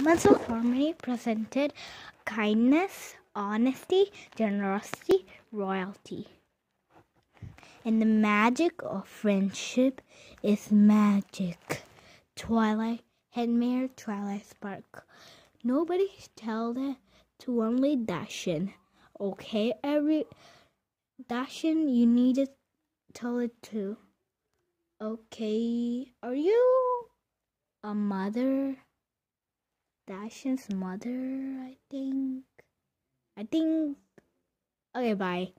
Elemental Harmony presented kindness, honesty, generosity, royalty. And the magic of friendship is magic. Twilight, Headmare, Twilight Spark. Nobody tell that to only Dashin. Okay, every Dashin, you need to tell it to. Okay, are you a mother? Dashin's mother, I think. I think. Okay, bye.